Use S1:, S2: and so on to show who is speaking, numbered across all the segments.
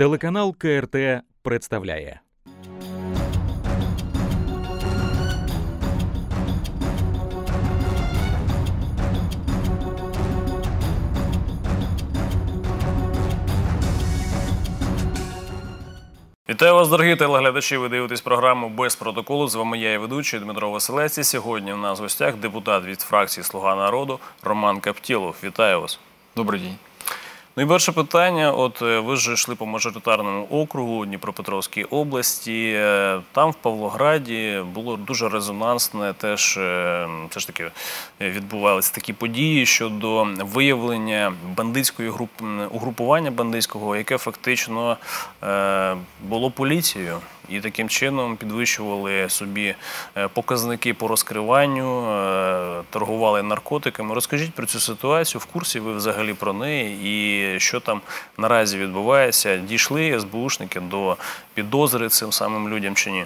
S1: Телеканал КРТ представляє.
S2: Вітаю вас, дорогі телеглядачі. Ви дивитесь програму без протоколу. З вами я і ведучий Дмитро Василець. І Сьогодні в нас в гостях депутат від фракції Слуга народу Роман Каптєлов. Вітаю вас.
S3: Добрый день.
S2: Ну і перше питання. От е, ви ж йшли по мажоритарному округу Дніпропетровській області. Е, Там в Павлограді було дуже резонансне. Теж е, все ж таки відбувалися такі події щодо виявлення бандитської груп... угрупування бандитського, яке фактично було поліцією І таким чином підвищували собі е, показники по розкриванню, е, торгували наркотиками. Розкажіть про цю ситуацію. В курсі ви взагалі про неї і що там наразі відбувається? Дійшли СБУшники до підозри цим самим людям чи ні?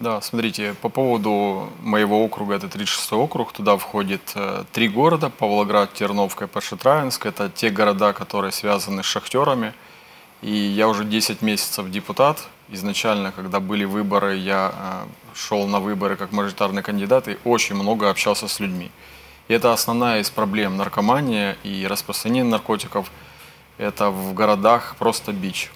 S3: Да, смотрите, по поводу моего округа, это 36 округ, туда входит э, три города, Павлоград, Терновка и Пашетраинск. Это те города, которые связаны с шахтерами. И я уже 10 месяцев депутат. Изначально, когда были выборы, я э, шел на выборы как мажоритарный кандидат и очень много общался с людьми. И это основная из проблем наркомания и распространение наркотиков. Это в городах просто бич.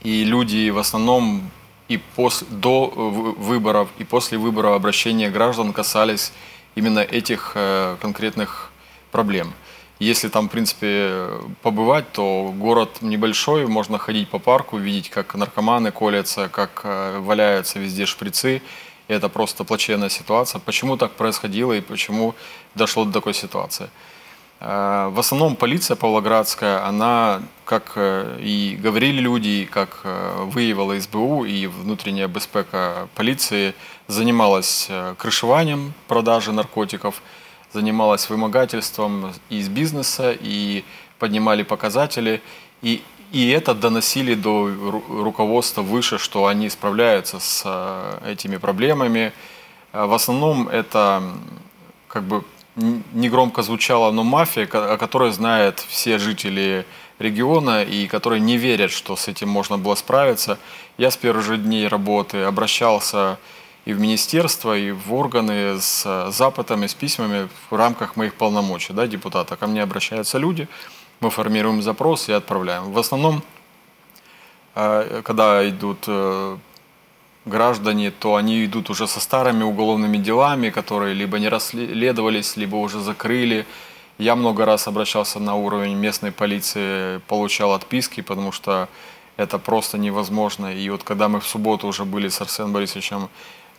S3: И люди в основном и пос, до вы- выборов, и после выборов обращения граждан касались именно этих э, конкретных проблем. Если там, в принципе, побывать, то город небольшой, можно ходить по парку, видеть, как наркоманы колятся, как э, валяются везде шприцы. И это просто плачевная ситуация. Почему так происходило и почему дошло до такой ситуации? Э, В основном полиция Павлоградская, она, как э, и говорили люди, как выявила СБУ и внутренняя безпека полиции, занималась крышеванием продажи наркотиков, занималась вымогательством из бизнеса и поднимали показатели. И, и это доносили до ру- руководства выше, что они справляются с э, этими проблемами. Э, В основном это как бы негромко звучало, но мафия, о которой знают все жители региона и которые не верят, что с этим можно было справиться. Я с первых же дней работы обращался и в министерство, и в органы с э, запытами, с письмами в рамках моих полномочий да, депутата. Ко мне обращаются люди, мы формируем запрос и отправляем. В основном, э, когда идут э, граждане, то они идут уже со старыми уголовными делами, которые либо не расследовались, либо уже закрыли. Я много раз обращался на уровень местной полиции, получал отписки, потому что это просто невозможно. И вот когда мы в субботу уже были с Арсеном Борисовичем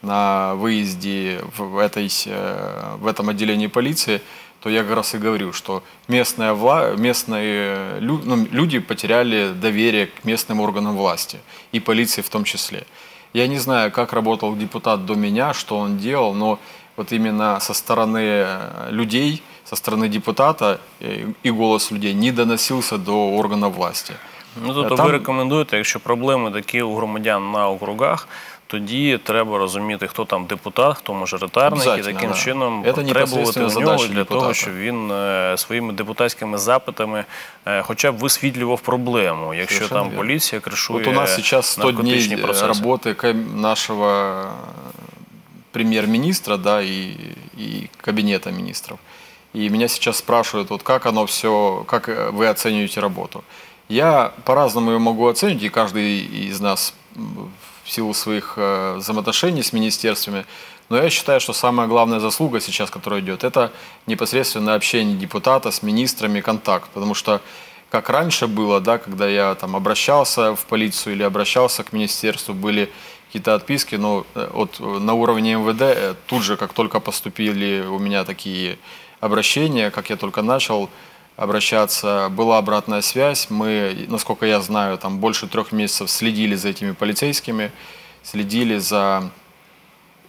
S3: на выезде в, этой, э, в этом отделении полиции, то я как раз и говорю, что местная вла... местные лю- ну, люди потеряли доверие к местным органам власти и полиции в том числе. Я не знаю, как работал депутат до меня, что он делал, но вот именно со стороны э, людей, со стороны депутата э, и голос людей не доносился до органов власти.
S2: Ну тобто
S3: Там-
S2: ви рекомендуєте, якщо проблеми такі у громадян на округах, тоді треба розуміти, хто там депутат, хто мажоритарник, і
S3: Обязательно,
S2: таким
S3: да.
S2: чином
S3: Це
S2: требувати
S3: непосредственно
S2: у нього
S3: задача
S2: для того,
S3: депутата.
S2: щоб він е, своїми депутатськими запитами е, хоча б висвітлював проблему, якщо
S3: Совершенно
S2: там
S3: верно.
S2: поліція кришує
S3: Вот у нас сейчас 100 дней
S2: наркотичні
S3: э,
S2: процеси.
S3: работы каб- нашего э, премьер-министра да, и, и кабинета министров. И меня сейчас спрашивают, вот как оно все, как э, вы оцениваете работу. Я по-разному ее могу оценить, и каждый из нас м, в силу своих э, взаимоотношений с министерствами. Но я считаю, что самая главная заслуга сейчас, которая идет, это непосредственно общение депутата с министрами, контакт. Потому что как раньше было, да, когда я там обращался в полицию или обращался к министерству, были какие-то отписки, но э, от, на уровне МВД э, тут же, как только поступили у меня такие обращения, как я только начал обращаться, была обратная связь. Мы, насколько я знаю, там больше трех месяцев следили за этими полицейскими, следили за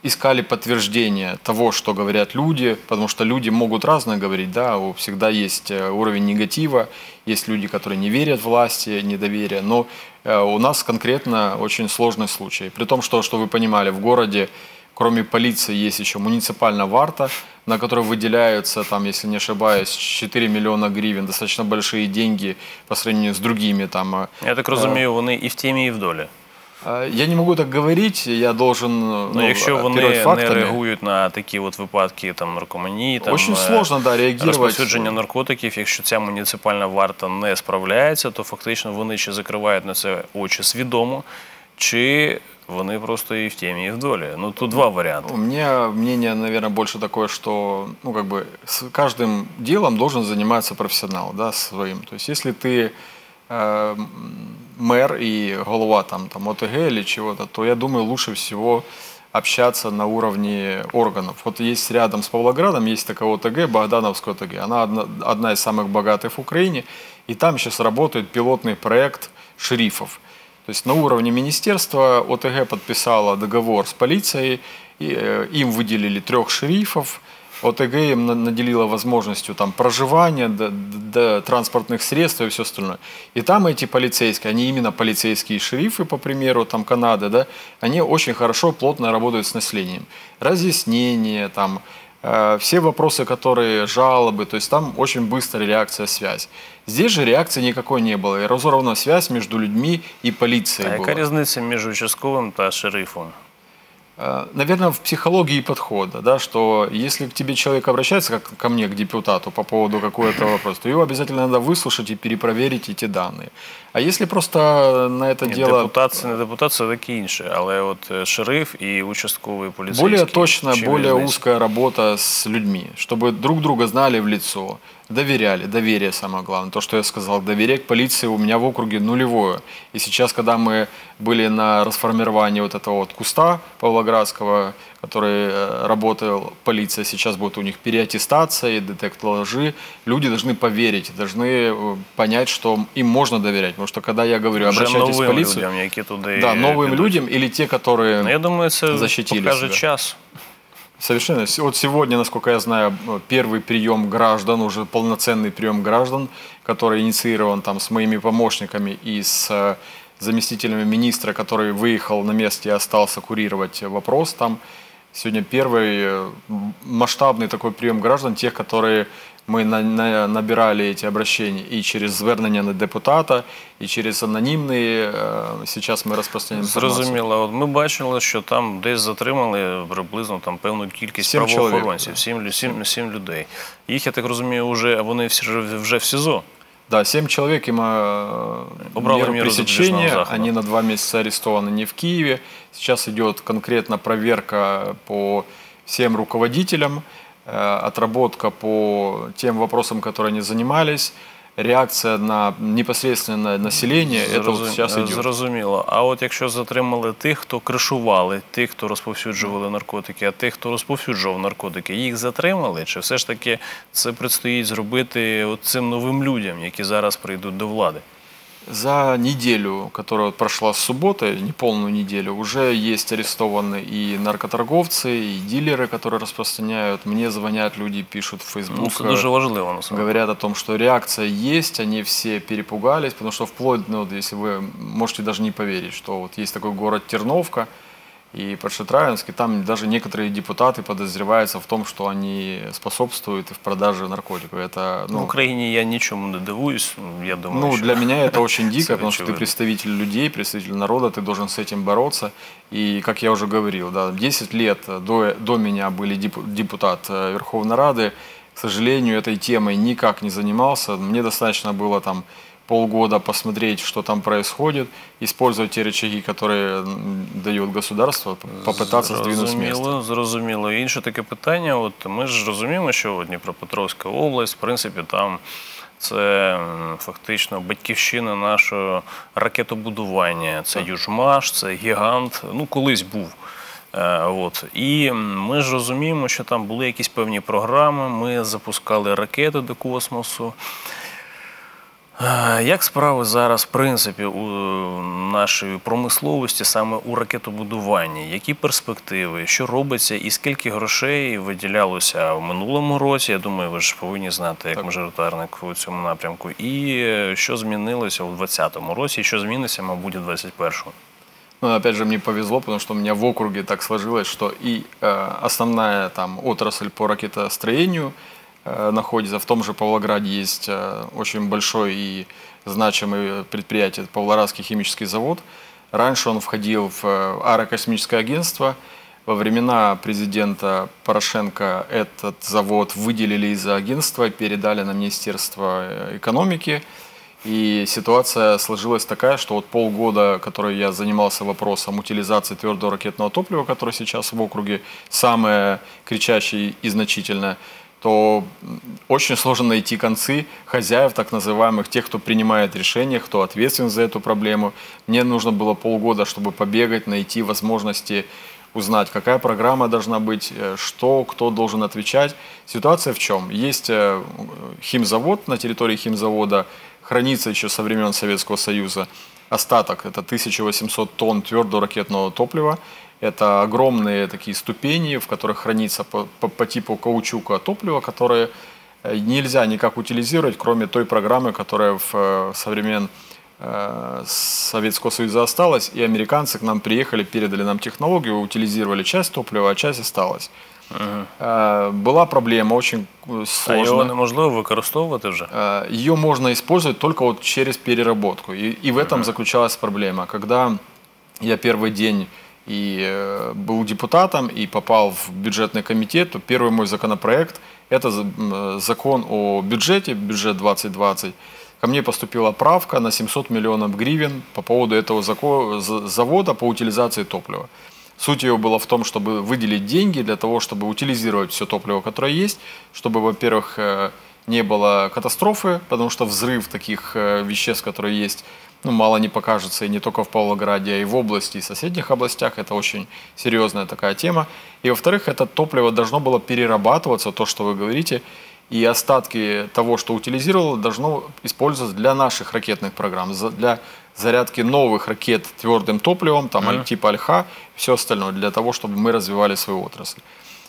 S3: искали подтверждение того, что говорят люди, потому что люди могут разное говорить, да, всегда есть э, уровень негатива, есть люди, которые не верят власти, недоверие, но э, у нас конкретно очень сложный случай. При том, что, что вы понимали, в городе кроме полиции есть еще муниципальная варта, на которой выделяются, там, если не ошибаюсь, 4 миллиона гривен, достаточно большие деньги по сравнению с другими. Там, э,
S2: Я так розумію, вони і в темі, і в долі.
S3: э, я не могу так говорить, я должен
S2: Ну,
S3: ну,
S2: якщо вони
S3: оперировать
S2: не
S3: фактами.
S2: реагують на такі от випадки там наркоманії, там
S3: Очень
S2: е,
S3: сложно, да, реагировать.
S2: розповсюдження наркотиків, якщо ця муніципальна варта не справляється, то фактично вони чи закривають на це очі свідомо, чи вони просто і в темі, і в долі. Ну тут два варіанти.
S3: У меня мнение, наверное, больше такое, что ну, как бы с каждым делом должен заниматься профессионал да, своим. То есть если ты э, м, мэр и голова там, там, ОТГ или чего-то, то я думаю, лучше всего общаться на уровне органов. Вот есть рядом с Павлоградом, есть такая ОТГ, Богдановская ОТГ. Она одна, одна из самых богатых в Украине. И там сейчас работает пилотный проект шерифов. То есть на уровне министерства ОТГ подписала договор с полицией, и, э, им выделили трех шерифов, ОТГ им на- наделила возможностью там, проживания, до, до транспортных средств и все остальное. И там эти полицейские, они именно полицейские шерифы, по примеру, там Канады, да, они очень хорошо, плотно работают с населением. Разъяснение, там, все вопросы, которые жалобы, то есть там очень быстрая реакция, связь. Здесь же реакции никакой не было, и разорвана связь между людьми и полицией
S2: А
S3: была.
S2: яка різниця між участковим та шерифом?
S3: Э, Наверное, в психологии подхода, да, что если к тебе человек обращается, как ко мне, к депутату, по поводу какого-то вопроса, то его обязательно надо выслушать и перепроверить эти данные. А если просто на это
S2: Ні,
S3: дело
S2: Депутат це не депутат, це таке інше. Але от е, шериф і участковий поліцейський.
S3: более точная,
S2: чим
S3: более
S2: різниця?
S3: узкая работа с людьми, чтобы друг друга знали в лицо, доверяли, доверие самое главное. То, что я сказал, доверие к полиции у меня в округе нулевое. И сейчас, когда мы были на расформировании вот этого вот куста Павлоградского, который э, работал полиция, сейчас будет у них переаттестация и детектор лжи, люди должны поверить, должны э, понять, что им можно доверять. Потому что когда я говорю, обращайтесь в полицию,
S2: людям, які туди
S3: да, новым
S2: підуть.
S3: людям или те, которые...
S2: Ну, я думаю, це
S3: защитили
S2: покаже
S3: себя.
S2: час.
S3: Совершенно. Вот сегодня, насколько я знаю, э, первый прием граждан, уже полноценный прием граждан, который инициирован там с моими помощниками и с э, заместителями министра, который выехал на месте и остался курировать вопрос там. Сегодня первый э, масштабный такой прием граждан, тех, которые мы на- на- набирали эти обращения и через звернення на депутата, и через анонимные. э, Сейчас мы распространяем информацию.
S2: Зрозуміло. От ми бачили, що там десь затримали приблизно там певну кількість
S3: Сім
S2: правоохоронців,
S3: чоловік.
S2: сім, лю- сім, сім людей. Їх, я так розумію, вже вони всі ж- вже в СІЗО.
S3: Да, семь человек им э,
S2: Убрали
S3: меру
S2: меру
S3: пресечения.
S2: запобежного захода.
S3: Они на два месяца арестованы не в Киеве. Сейчас идет конкретно проверка по всем руководителям, э, отработка по тем вопросам, которые они занимались, реакция на непосредственно вот
S2: Зрозум-
S3: сейчас идет.
S2: Зрозуміло. А от якщо затримали тих, хто кришували, тих, хто розповсюджували наркотики, а тих, хто розповсюджував наркотики, їх затримали? Чи все ж таки це предстоїть зробити цим новим людям, які зараз прийдуть до влади?
S3: За неделю, которая прошла с субботы, неполную неделю, уже есть арестованы и наркоторговцы, и дилеры, которые распространяют. Мне звонят люди, пишут в Facebook.
S2: Ну, дуже важливо
S3: говорят о том, что реакция есть, они все перепугались, потому что вплоть, ну, вот если вы можете даже не поверить, что вот есть такой город Терновка и Подшетраевск, и там даже некоторые депутаты подозреваются в том, что они способствуют в продаже наркотиков. Это,
S2: В
S3: ну,
S2: Україні я нічому не дивуюсь. Я думаю,
S3: ну,
S2: що...
S3: для меня это очень дико,
S2: Це
S3: потому что ты
S2: очевидно.
S3: представитель людей, представитель народа, ты должен с этим бороться. И, как я уже говорил, да, 10 лет до, до меня были депу- депутат э, Верховной Рады. К сожалению, этой темой никак не занимался. Мне достаточно было там полгода посмотреть, что там происходит, использовать те рычаги, которые м, дает государство, попытаться сдвинуть с места.
S2: Зрозуміло, зрозуміло. І Інше таке питання. От ми ж розуміємо, що от Дніпропетровська область, в принципі, там це м, фактично батьківщина нашого ракетобудування. Це Южмаш, це гігант. Ну, колись був. Е, От. І м, ми ж розуміємо, що там були якісь певні програми. Ми запускали ракети до космосу. Е, Як справи зараз, в принципі, у нашої промисловості саме у ракетобудуванні? Які перспективи? Що робиться і скільки грошей виділялося в минулому році? Я думаю, ви ж повинні знати як
S3: Так.
S2: мажоритарник у цьому напрямку. І е, що змінилося у 2020 році, і що зміниться, мабуть, у 2021-му?
S3: Но опять же мне повезло, потому что у меня в округе так сложилось, что и э, основная там отрасль по ракетостроению находится в том же Павлограде есть э, очень большой и значимый предприятие Павлоградский химический завод. Раньше он входил в э, аэрокосмическое агентство. Во времена президента Порошенко этот завод выделили из агентства, передали на Министерство э, экономики. И ситуация сложилась такая, что вот полгода, который я занимался вопросом утилизации твердого ракетного топлива, которое сейчас в округе самое кричащее и значительное, то очень сложно найти концы хозяев, так называемых, тех, кто принимает решения, кто ответственен за эту проблему. Мне нужно было полгода, чтобы побегать, найти возможности узнать, какая программа должна быть, э, что, кто должен отвечать. Ситуация в чем? Есть э, химзавод на территории химзавода, хранится еще со времен Советского Союза. Остаток – это 1800 тонн твердого ракетного топлива. Это огромные такие ступени, в которых хранится по, по, по типу каучука топливо, которое э, нельзя никак утилизировать, кроме той программы, которая в э, современ э, Советского Союза осталась. И американцы к нам приехали, передали нам технологию, утилизировали часть топлива, а часть осталась. Ага. Була проблема, очень сложна. А
S2: його неможливо використовувати вже?
S3: Ее можно использовать только вот через переработку. И, и в этом ага. заключалась проблема. Когда я первый день и э, был депутатом и попал в бюджетный комитет, то первый мой законопроект – это э, закон о бюджете, бюджет 2020. Ко мне поступила правка на 700 миллионов гривен по поводу этого завода по утилизации топлива. Суть его была в том, чтобы выделить деньги для того, чтобы утилизировать все топливо, которое есть, чтобы, во-первых, э, не было катастрофы, потому что взрыв таких веществ, которые есть, ну, мало не покажется, и не только в Павлограде, а и в области, и в соседних областях. Это очень серьезная такая тема. И, во-вторых, это топливо должно было перерабатываться, то, что вы говорите, и остатки того, что утилизировало, должно использоваться для наших ракетных программ, для зарядки новых ракет твердым топливом, там, mm-hmm. типа Альха, все остальное, для того, чтобы мы развивали свою отрасль.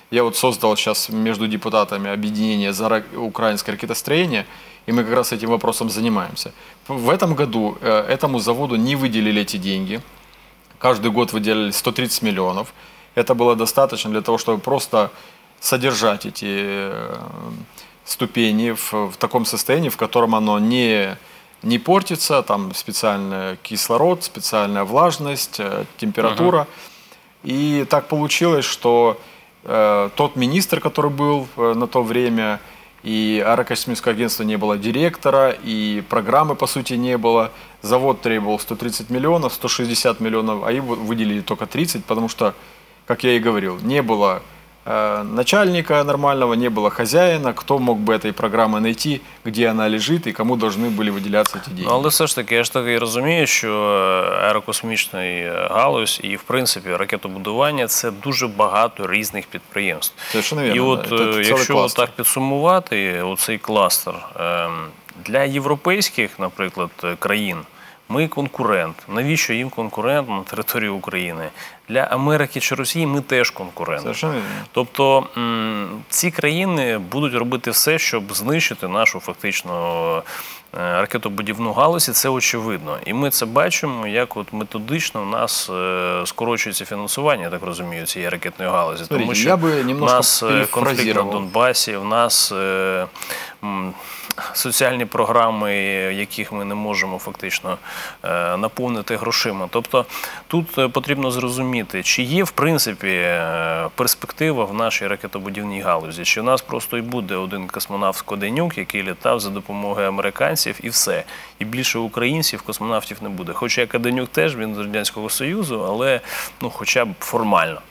S3: Я вот создал сейчас между депутатами объединение за украинское ракетостроение, и мы как раз этим вопросом занимаемся. В этом году э, этому заводу не выделили эти деньги. Каждый год выделяли 130 миллионов. Это было достаточно для того, чтобы просто содержать эти э, ступени в, в таком состоянии, в котором оно не, не портится, там специальный кислород, специальная влажность, э, температура. Uh-huh. И так получилось, что э, тот министр, который был э, на то время, и аэрокосмического агентства не было директора, и программы, по сути, не было. Завод требовал 130 миллионов, 160 миллионов, а им выделили только 30, потому что, как я и говорил, не было начальника нормального, не было хозяина, кто мог бы этой программы найти, где она лежит і кому должны були виділятися ці деньги.
S2: Ну, але все ж таки, я ж таки розумію, що аерокосмічний галузь і, в принципі, ракетобудування це дуже багато різних підприємств.
S3: Совершенно вірно,
S2: і от
S3: да.
S2: якщо так підсумувати, оцей кластер ем, для європейських, наприклад, країн. Ми конкурент. Навіщо їм конкурент на території України? Для Америки чи Росії ми теж конкурент. Тобто ці країни будуть робити все, щоб знищити нашу фактично е, ракетобудівну галузь, і це очевидно. І ми це бачимо, як от методично в нас е, скорочується фінансування, я так розумію, цієї ракетної галузі.
S3: Тому що я би
S2: в нас е, конфлікт на Донбасі, в нас соціальні програми, яких ми не можемо фактично е, наповнити грошима. Тобто тут е, потрібно зрозуміти, чи є в принципі е, перспектива в нашій ракетобудівній галузі, чи у нас просто і буде один космонавт Коденюк, який літав за допомогою американців, і все. І більше українців, космонавтів не буде. Хоча Каденюк теж він з радянського союзу, але ну, хоча б формально.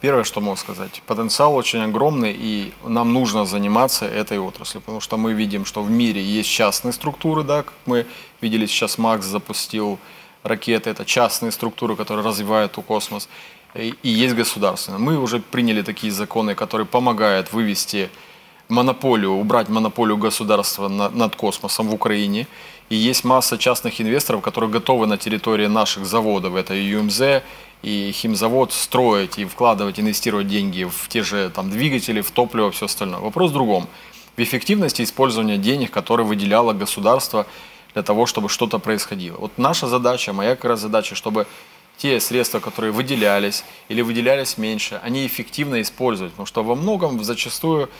S3: Первое, что могу сказать, потенциал очень огромный, и нам нужно заниматься этой отраслью, потому что мы видим, что в мире есть частные структуры, да, как мы видели сейчас, Макс запустил ракеты, это частные структуры, которые развивают у космос, и есть государственные. Мы уже приняли такие законы, которые помогают вывести монополию, убрать монополию государства над космосом в Украине. И есть масса частных инвесторов, которые готовы на территории наших заводов, это и ЮМЗ, и химзавод строить и вкладывать, инвестировать деньги в те же там, двигатели, в топливо, все остальное. Вопрос в другом. В эффективности использования денег, которые выделяло государство для того, чтобы что-то происходило. Вот наша задача, моя как раз задача, чтобы те средства, которые выделялись или выделялись меньше, они эффективно использовать. Потому что во многом зачастую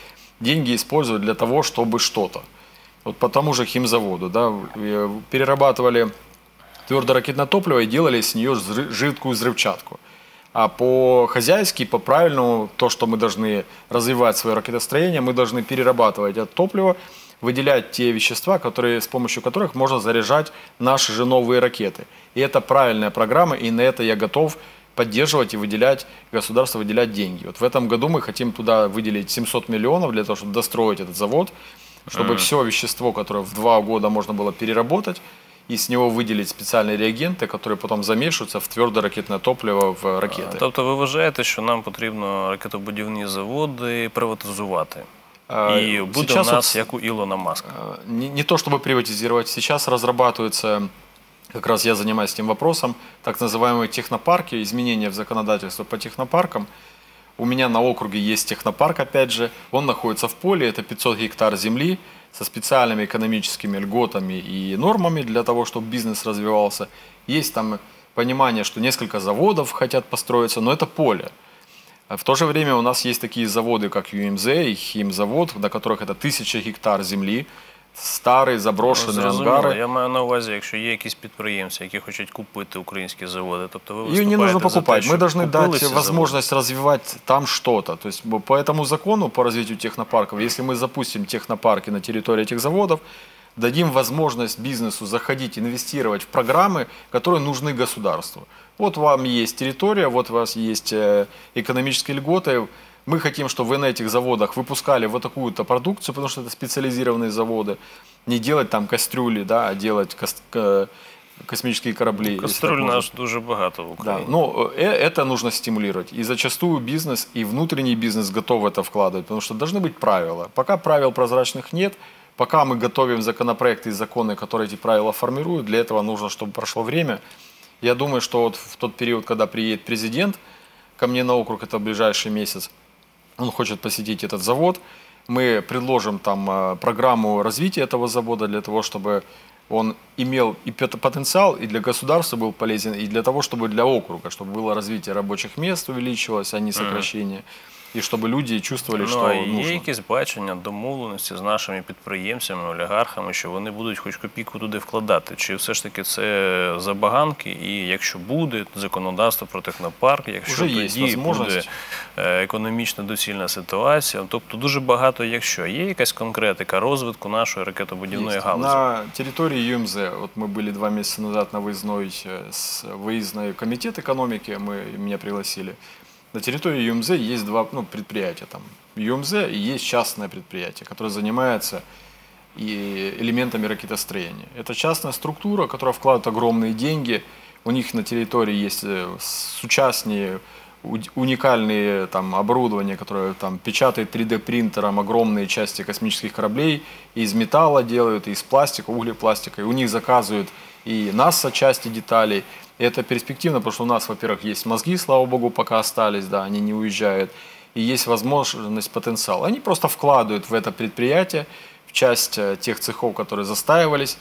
S3: деньги используют для того, чтобы что-то. Вот по тому же химзаводу, да, э, перерабатывали твердоракетное топливо и делали с нее жидкую взрывчатку. А по-хозяйски, по-правильному, то, что мы должны развивать свое ракетостроение, мы должны перерабатывать это топливо, выделять те вещества, которые, с помощью которых можно заряжать наши же новые ракеты. И это правильная программа, и на это я готов поддерживать и выделять, государство выделять деньги. Вот в этом году мы хотим туда выделить 700 миллионов для того, чтобы достроить этот завод, чтобы mm. все вещество, которое в два года можно было переработать, и с него виділять спеціальні реагенти, які потім замішуються в тверде ракетне топливо в ракети.
S2: Тобто ви вважаєте, що нам потрібно ракетобудівні заводи приватизувати? И будет сейчас у нас, вот, как у Илона Маска.
S3: Не, не то, чтобы приватизировать. Сейчас разрабатывается, как раз я занимаюсь этим вопросом, так называемые технопарки, изменения в законодательство по технопаркам. У меня на округе есть технопарк, опять же. Он находится в поле, это 500 гектар земли со специальными экономическими льготами и нормами для того, чтобы бизнес развивался. Есть там понимание, что несколько заводов хотят построиться, но это поле. В то же время у нас есть такие заводы, как ЮМЗ и химзавод, на которых это тысяча гектар земли, старі заброшені ну, ангари.
S2: Я маю на увазі, якщо є якісь підприємці, які хочуть купити українські заводи, тобто ви
S3: Ее не нужно покупать. Мы должны дать возможность развивать там что-то. То есть по этому закону по развитию технопарков, если мы запустим технопарки на территории этих заводов, дадим возможность бизнесу заходить, инвестировать в программы, которые нужны государству. Вот вам есть территория, вот у вас есть э, экономические льготы, мы хотим, чтобы вы на этих заводах выпускали вот такую-то продукцию, потому что это специализированные заводы. Не делать там кастрюли, да, а делать кос- космические корабли.
S2: Ну, кастрюль наш дуже багато в Украине.
S3: Да, но э, это нужно стимулировать. И зачастую бизнес и внутренний бизнес готов это вкладывать, потому что должны быть правила. Пока правил прозрачных нет, пока мы готовим законопроекты и законы, которые эти правила формируют, для этого нужно, чтобы прошло время. Я думаю, что вот в тот период, когда приедет президент ко мне на округ, это ближайший месяц, он хочет посетить этот завод, мы предложим там э, программу развития этого завода для того, чтобы он имел и потенциал, и для государства был полезен, и для того, чтобы для округа, чтобы было развитие рабочих мест увеличивалось, а не сокращение. Mm-hmm і щоб люди чувствовали, ну, що
S2: нужно. є якісь бачення, домовленості з нашими підприємцями, олігархами, що вони будуть хоч копійку туди вкладати. Чи все ж таки це забаганки? І якщо буде законодавство про технопарк, якщо Уже тоді буде е, економічно доцільна ситуація, тобто дуже багато, якщо є якась конкретика розвитку нашої ракетобудівної галузі.
S3: На території ЮМЗ, от ми були два місяці назад на виїзної, виїзної комітет економіки, ми, мене пригласили. На территории ЮМЗ есть два ну, предприятия. Там ЮМЗ и есть частное предприятие, которое занимается и элементами ракетостроения. Это частная структура, которая вкладывает огромные деньги. У них на территории есть э, сучастные уникальные там, оборудование, которое там, печатает 3D принтером огромные части космических кораблей, и из металла делают, и из пластика, углепластика, и у них заказывают и НАСА части деталей, и это перспективно, потому что у нас, во-первых, есть мозги, слава богу, пока остались, да, они не уезжают. И есть возможность, потенциал. Они просто вкладывают в это предприятие, в часть э, тех цехов, которые застаивались,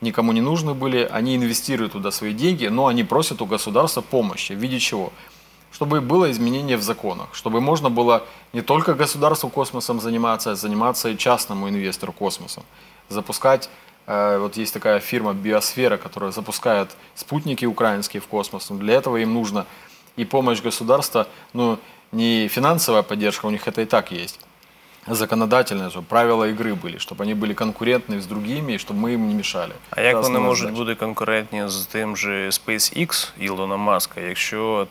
S3: никому не нужны были, они инвестируют туда свои деньги, но они просят у государства помощи. В виде чего? Чтобы было изменение в законах, чтобы можно было не только государству космосом заниматься, а заниматься и частному инвестору космосом. Запускать вот есть такая фирма Биосфера, которая запускает спутники украинские в космос. Но для этого им нужно и помощь государства, ну, не финансовая поддержка, у них это и так есть, а законодательная, чтобы правила игры были, чтобы они были конкурентны с другими, и чтобы мы им не мешали.
S2: А як вони можуть бути конкурентні з тим же SpaceX Ілона Маска, якщо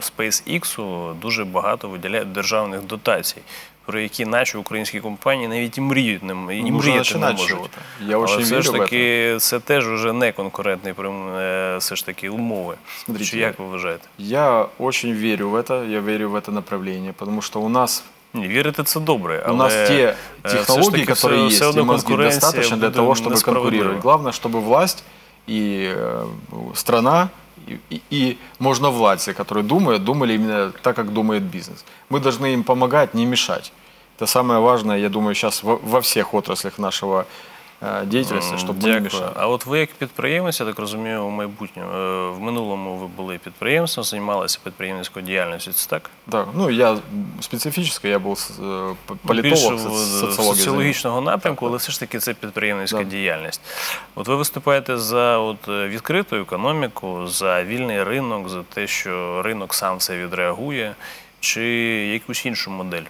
S2: SpaceX дуже багато виділяють державних дотацій? про які наші українські компанії навіть і мріють не і ну, мріяти не можуть.
S3: Я Але
S2: все ж таки це теж вже не конкурентні е, все ж таки умови. Смотрите, Чи як ви вважаєте?
S3: Я очень верю в это, я верю в это направление, потому что у нас
S2: Ні, вірити це добре.
S3: Але у нас те технологии, таки, которые все, есть, и мозги достаточно для того, чтобы конкурировать. Главное, чтобы власть и э, страна и, и можновладцы, которые думают, думали именно так, как думает бизнес. Мы должны им помогать, не мешать. Это самое важное, я думаю, сейчас во, во всех отраслях нашего э, деятельности, чтобы мы не
S2: Дякую.
S3: мешали.
S2: А от ви як підприємець, я так розумію, у майбутньому е, в минулому ви були підприємцем, займалися підприємницькою діяльністю. Це так?
S3: Да, ну я специфически, я был с- э, п- политолог,
S2: Більше
S3: соци-
S2: в-
S3: социологией
S2: соціологічного напрямку, але все ж таки це підприємницька
S3: Да.
S2: діяльність. От ви виступаєте за от е, відкриту економіку, за вільний ринок, за те, що ринок сам це відреагує, чи якусь іншу модель?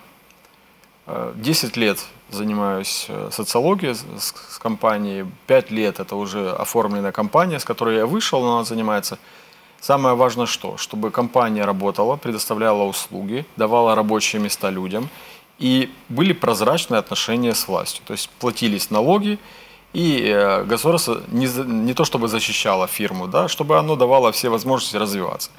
S3: Э, 10 лет занимаюсь э, социологией с, с- компанией, 5 лет это уже оформленная компания, с которой я вышел, но она занимается. Самое важное что? Чтобы компания работала, предоставляла услуги, давала рабочие места людям и были прозрачные отношения с властью. То есть платились налоги, и э, государство не, не то чтобы защищало фирму, да, чтобы оно давало все возможности развиваться.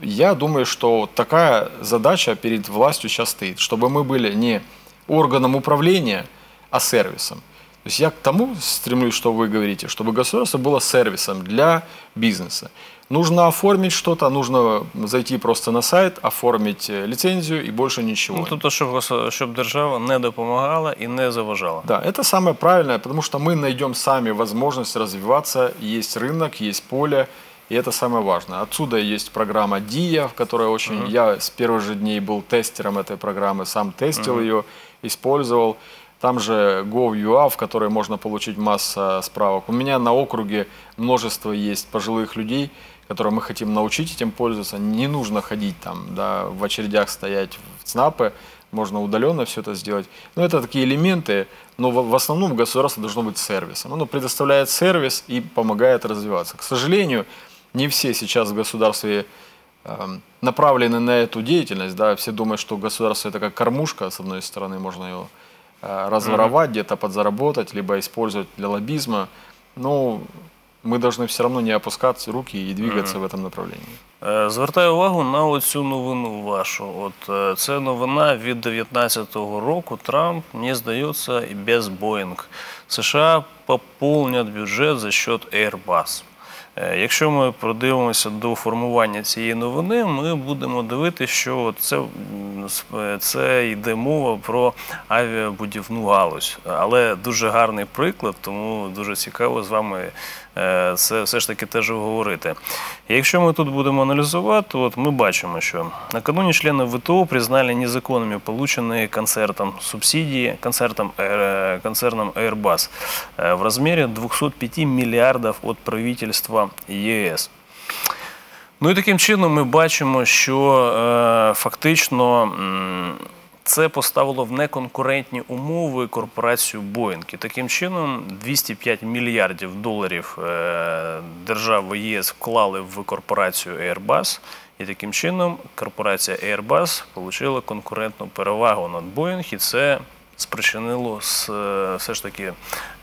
S3: Я думаю, что такая задача перед властью сейчас стоит, чтобы мы были не органом управления, а сервисом. То есть я к тому стремлюсь, что вы говорите, чтобы государство было сервисом для бизнеса. Нужно оформить что-то, нужно зайти просто на сайт, оформить э, лицензию и больше ничего.
S2: Ну, тобто, щоб, щоб держава не допомагала і не заважала.
S3: Да, это самое правильное, потому что мы найдем сами возможность развиваться, есть рынок, есть поле, и это самое важное. Отсюда есть программа DIA, в которой очень... Я с первых же дней был тестером этой программы, сам тестил ее, использовал. Там же Gov.ua, в которой можно получить масса справок. У меня на округе множество есть пожилых людей, которые мы хотим научить этим пользоваться. Не нужно ходить там, да, в очередях стоять в ЦНАПы, можно удаленно все это сделать. Но это такие элементы, но в, основном государство должно быть сервисом. Оно предоставляет сервис и помогает развиваться. К сожалению, не все сейчас в государстве направлены на эту деятельность. Да? Все думают, что государство это как кормушка, с одной стороны, можно ее э, разворовать, где-то подзаработать, либо использовать для лоббизма. Но мы должны все равно не опускать руки и двигаться в этом направлении.
S2: Е, Звертаю увагу на оцю новину вашу. От е, це новина від 19-го року. Трамп, мені здається, і без Боїнг. США поповнять бюджет за счет Airbus. Е, Якщо ми продивимося до формування цієї новини, ми будемо дивитися, що це, е, це йде мова про авіабудівну галузь. Але дуже гарний приклад, тому дуже цікаво з вами це все ж таки теж говорити. Якщо ми тут будемо аналізувати, от ми бачимо, що накануне члены ВТО признали незаконными полученные концертом субсидии концертом, э, концерном Airbus э, в размере 205 мільярдів від правительства ЄС. Ну і таким чином ми бачимо, що е, фактично м, це поставило в неконкурентні умови корпорацію Boeing. І таким чином 205 мільярдів доларів е, держави ЄС вклали в корпорацію Airbus. І таким чином корпорація Airbus отримала конкурентну перевагу над Boeing, і це спричинило е, все ж таки,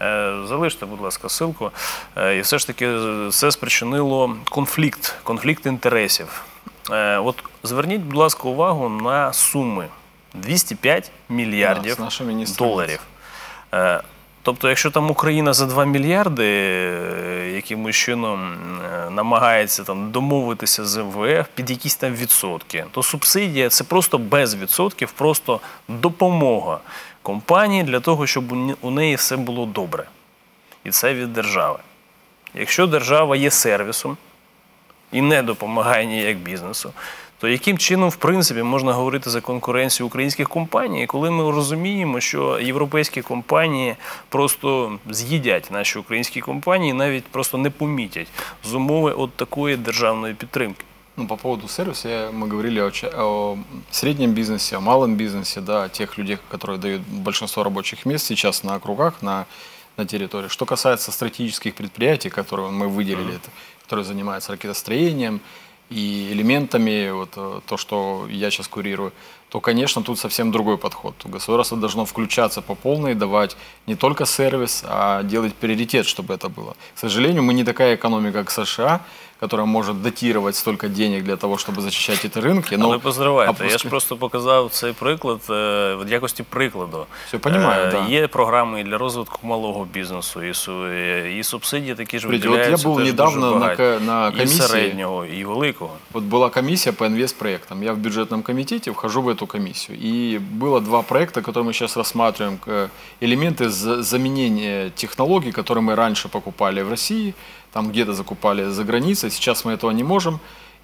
S2: е, залиште, будь ласка, ссылку, Е, і все ж таки це спричинило конфлікт, конфлікт інтересів. От зверніть, будь ласка, увагу на суми 205 мільярдів
S3: Да, з
S2: доларів. Е, Тобто, якщо там Україна за 2 мільярди е, якимось чином е, намагається там домовитися з МВФ під якісь там відсотки, то субсидія це просто без відсотків, просто допомога компанії для того, щоб у неї все було добре. І це від держави. Якщо держава є сервісом і не допомагає ніяк бізнесу, то яким чином, в принципі, можна говорити за конкуренцію українських компаній, коли ми розуміємо, що європейські компанії просто з'їдять наші українські компанії, навіть просто не помітять з умови от такої державної підтримки.
S3: Ну, по поводу сервиса я- мы говорили о, ча- о среднем бизнесе, о малом бизнесе, да, о тех людей, которые дают большинство рабочих мест сейчас на округах, на, на территории. Что касается стратегических предприятий, которые мы выделили, это, которые занимаются ракетостроением и элементами, вот э, то, что я сейчас курирую, то, конечно, тут совсем другой подход. Государство должно включаться по полной, давать не только сервис, а делать приоритет, чтобы это было. К сожалению, мы не такая экономика, как США, которая может датировать столько денег для того, чтобы защищать эти рынки. Но
S2: Але поздравляйте. Я ж
S3: опуски-
S2: просто показав цей приклад е, в якості прикладу.
S3: Все понимаю,
S2: Е,
S3: да.
S2: Є програми і для розвитку малого бізнесу, і, су- і субсидії такі ж
S3: Смотрите, вот я
S2: виділяються
S3: был
S2: теж
S3: недавно
S2: дуже
S3: на
S2: багато.
S3: ка- на
S2: і
S3: комісії.
S2: середнього, і великого.
S3: Вот была комиссия по инвестпроектам. Я в бюджетном комитете вхожу в эту эту комиссию. И было два проекта, которые мы сейчас рассматриваем. Элементы заменения технологий, которые мы раньше покупали в России, там где-то закупали за границей. Сейчас мы этого не можем.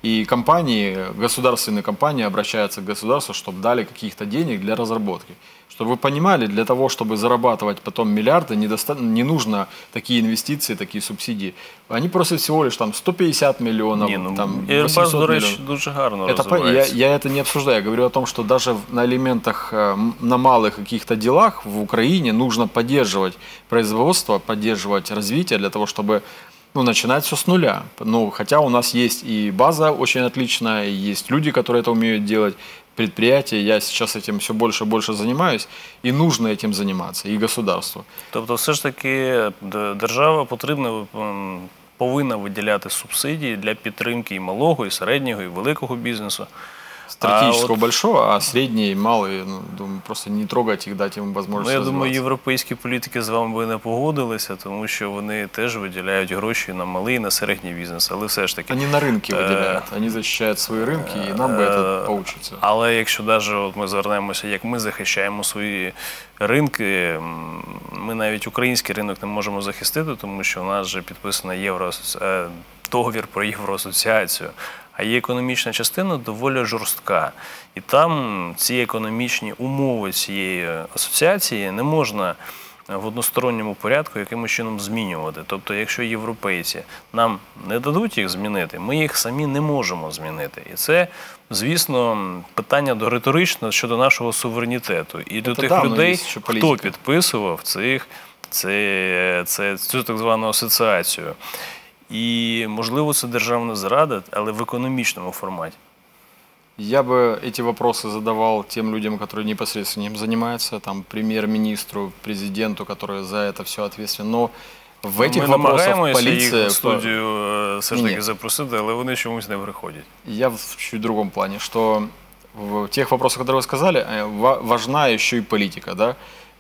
S3: И компании, государственные компании обращаются к государству, чтобы дали каких-то денег для разработки. Чтобы вы понимали, для того, чтобы зарабатывать потом миллиарды, не, доста... не нужно такие инвестиции, такие субсидии. Они просят всего лишь там 150 миллионов,
S2: Ні, ну,
S3: там
S2: Airbus,
S3: 800
S2: до речі,
S3: миллионов.
S2: дуже гарно
S3: Это, по- я,
S2: розвивається.
S3: я это не обсуждаю. Я говорю о том, что даже на элементах, э, м, на малых каких-то делах в Украине нужно поддерживать производство, поддерживать развитие для того, чтобы ну, начинать все с нуля. Ну, хотя у нас есть и база очень отличная, и есть люди, которые это умеют делать, предприятия. Я сейчас этим все больше и больше занимаюсь, и нужно этим заниматься, и государству.
S2: Тобто, все ж таки, д- держава потрібна м, повинна виділяти субсидії для підтримки і малого, і середнього, і великого бізнесу.
S3: Стратегического
S2: вот-
S3: большого, а средний и малый, ну, думаю, просто не трогать их, дать им возможность
S2: Ну, я думаю,
S3: развиваться.
S2: європейські політики з вами би не погодилися, тому що вони теж виділяють гроші на малий, і на середній бізнес. Але все ж таки.
S3: Они на рынке
S2: Э,
S3: выделяют, они защищают свои рынки, и нам бы это поучиться.
S2: Але якщо навіть от ми звернемося, як ми захищаємо свої ринки, м, ми навіть український ринок не можемо захистити, тому що у нас вже підписано євро е, договір про євроасоціацію. А її економічна частина доволі жорстка. І там ці економічні умови цієї асоціації не можна в односторонньому порядку якимось чином змінювати. Тобто, якщо європейці нам не дадуть їх змінити, ми їх самі не можемо змінити. І це, звісно, питання до риторичне щодо нашого суверенітету. І до тих людей,
S3: є ще
S2: хто підписував цих, це, це, цю так звану асоціацію. І, можливо, це державна зрада, але в економічному форматі.
S3: Я бы эти вопросы задавал тем людям, которые непосредственно им занимаются, там, премьер-министру, президенту, которые за это все ответственны. Но в этих
S2: Ми
S3: вопросах
S2: намагаємося
S3: полиция...
S2: їх в студію е, все ж
S3: Ні.
S2: таки запросити, але вони чомусь не приходять.
S3: Я в чуть другом плане, что в тех вопросах, которые вы сказали, э, ва- важна еще и политика. Да?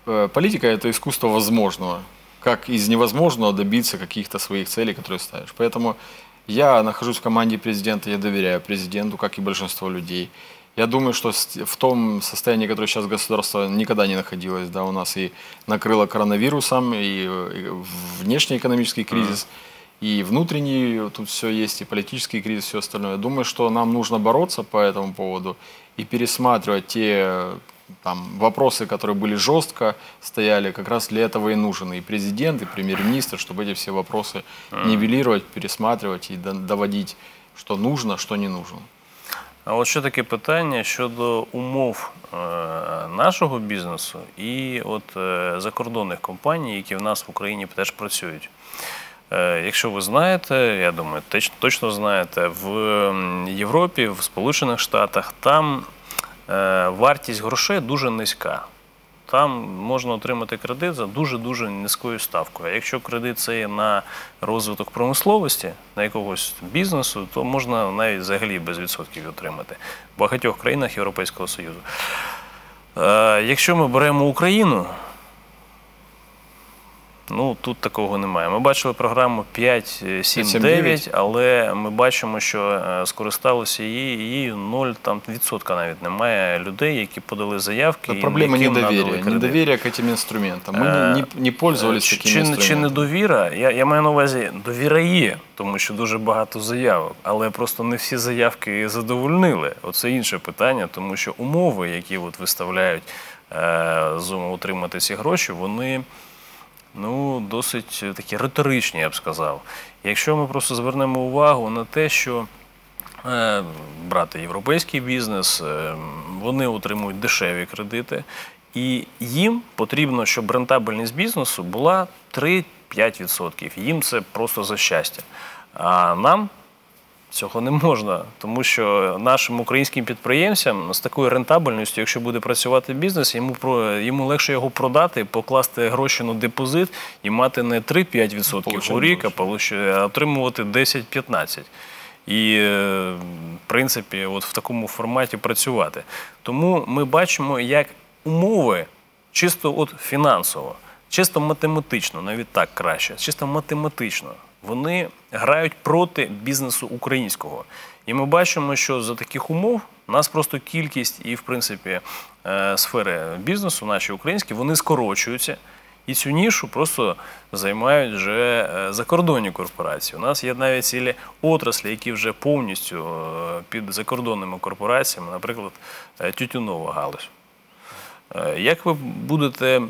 S3: Э, Политика – это искусство возможного. Как из невозможного добиться каких-то своих целей, которые ставишь. Поэтому я нахожусь в команде президента, я доверяю президенту, как и большинство людей. Я думаю, что в том состоянии, которое сейчас государство никогда не находилось, да, у нас и накрыло коронавирусом, и, э, и внешнеэкономический кризис, и внутренний тут все есть, и политический кризис, все остальное. Я думаю, что нам нужно бороться по этому поводу и пересматривать те там, вопросы, которые были жестко стояли, как раз для этого и нужен и президент, и премьер-министр, чтобы эти все вопросы нивелировать, пересматривать и до- доводить, что нужно, что не нужно.
S2: А от ще таке питання щодо умов е, нашого бізнесу і от е, закордонних компаній, які в нас в Україні теж працюють. Е, Якщо ви знаєте, я думаю, теч- точно знаєте, в м, Європі, в Сполучених Штатах там е, вартість грошей дуже низька. Там можна отримати кредит за дуже-дуже низькою ставкою. А якщо кредит це є на розвиток промисловості, на якогось бізнесу, то можна навіть взагалі без відсотків отримати в багатьох країнах Європейського Союзу. Е, якщо ми беремо Україну, ну тут такого немає. Ми бачили програму 5, 7, 9,
S3: 9,
S2: але ми бачимо, що е, скористалося її, її 0 там, відсотка навіть немає людей, які подали заявки.
S3: Это
S2: і
S3: проблема
S2: яким надали
S3: недоверия.
S2: кредит.
S3: Недоверие к этим инструментам. Мы
S2: Э,
S3: не, не, не пользовались
S2: Чи,
S3: такими
S2: чи,
S3: инструментами.
S2: чи не довіра? Я, я маю на увазі, довіра є, тому що дуже багато заявок, але просто не всі заявки задовольнили. Оце інше питання, тому що умови, які от виставляють е, зуму отримати ці гроші, вони ну, досить такі риторичні, я б сказав. Якщо ми просто звернемо увагу на те, що е, брати європейський бізнес, е, вони отримують дешеві кредити, і їм потрібно, щоб рентабельність бізнесу була 3-5%. Їм це просто за щастя. А нам Цього не можна, тому що нашим українським підприємцям з такою рентабельністю, якщо буде працювати бізнес, йому про йому легше його продати, покласти гроші на депозит і мати не 3-5%
S3: Получати
S2: у рік, а отримувати 10-15%. І, в принципі, от в такому форматі працювати. Тому ми бачимо, як умови чисто от фінансово, чисто математично, навіть так краще, чисто математично, вони грають проти бізнесу українського. І ми бачимо, що за таких умов У нас просто кількість і, в принципі, е, сфери бізнесу, наші українські, вони скорочуються. І цю нішу просто займають вже е, закордонні корпорації. У нас є навіть цілі отраслі, які вже повністю е, під закордонними корпораціями, наприклад, тютюнова галузь. Як ви будете,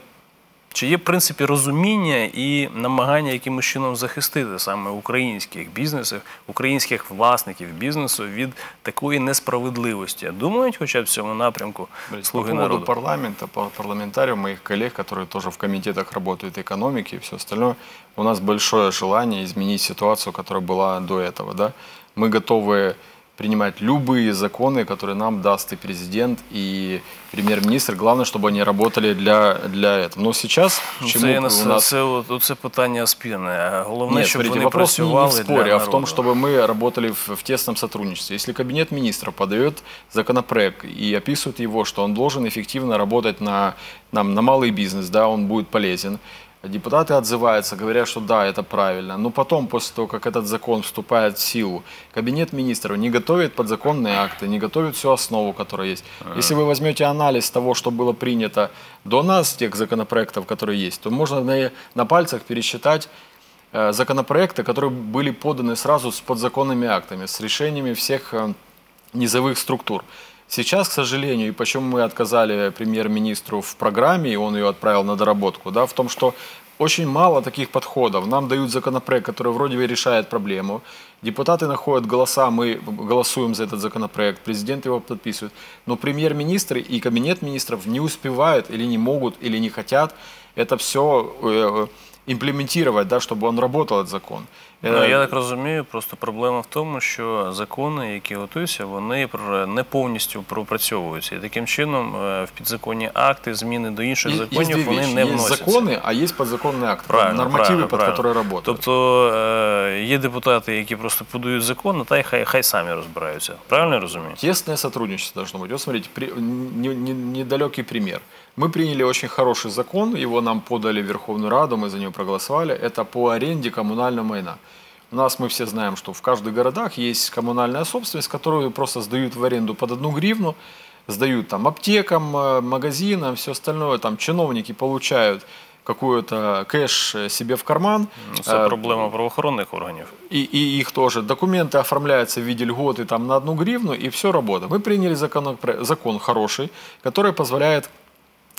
S2: чи є в принципі розуміння і намагання якимось чином захистити саме українських бізнесів, українських власників бізнесу від такої несправедливості? Думають, хоча б в цьому напрямку
S3: По
S2: слуги
S3: поводу
S2: народу?
S3: парламента, пар- парламентариев, моих коллег, которые тоже в комитетах работают экономики и все остальное, у нас большое желание изменить ситуацию, которая была до этого. Да? Мы готовы принимать любые законы, которые нам даст и президент, и премьер-министр. Главное, чтобы они работали для, для этого. Но сейчас,
S2: Ну,
S3: чему
S2: Це,
S3: у нас...
S2: це, от- це питання спільне. Головне,
S3: Нет,
S2: щоб
S3: смотрите,
S2: вони
S3: вопрос не, не в споре, а в том, чтобы мы работали в, в тесном сотрудничестве. Если кабинет министров подает законопроект и описывает его, что он должен эффективно работать на, нам, на малый бизнес, да, он будет полезен. Депутаты отзываются, говорят, что да, это правильно. Но потом, после того, как этот закон вступает в силу, кабинет министров не готовит подзаконные акты, не готовит всю основу, которая есть. Если вы возьмете анализ того, что было принято до нас, тех законопроектов, которые есть, то можно на, на пальцах пересчитать э, законопроекты, которые были поданы сразу с подзаконными актами, с решениями всех э, низовых структур. Сейчас, к сожалению, и почему мы отказали премьер-министру в программе, и он ее отправил на доработку, да, в том, что очень мало таких подходов. Нам дают законопроект, который вроде бы решает проблему. Депутаты находят голоса, мы голосуем за этот законопроект, президент его подписывает. Но премьер-министр и кабинет министров не успевают или не могут, или не хотят это все имплементировать, да, чтобы он работал, этот закон.
S2: Ну,
S3: Э,
S2: я так розумію, просто проблема в тому, що закони, які готуються, вони пр- не повністю пропрацьовуються. І таким чином е, в підзаконні акти, зміни до інших
S3: Есть- есть
S2: законів
S3: две
S2: вони
S3: вещи.
S2: не
S3: есть
S2: вносяться.
S3: законы, а есть подзаконные акты,
S2: Правильно,
S3: нормативы,
S2: правильно,
S3: под
S2: правильно.
S3: которые работают.
S2: Тобто е, є депутати, які просто подають закони, та й хай, хай самі розбираються. Правильно я розумію?
S3: Тесное сотрудничество должно быть. Вот смотрите, при- не- не- недалекий пример. Мы приняли очень хороший закон, его нам подали в Верховную Раду, мы за него проголосовали. Это по аренде коммунального майна. У нас мы все знаем, что в каждых городах есть коммунальная собственность, которую просто сдают в аренду под одну гривну, сдают там аптекам, э, магазинам, все остальное. Там чиновники получают какой-то кэш э, себе в карман.
S2: Ну, Це
S3: Э,
S2: проблема правоохоронних органів.
S3: и, и их тоже. Документы оформляются в виде льготы там, на одну гривну, и все работает. Мы приняли закон, закон хороший, который позволяет,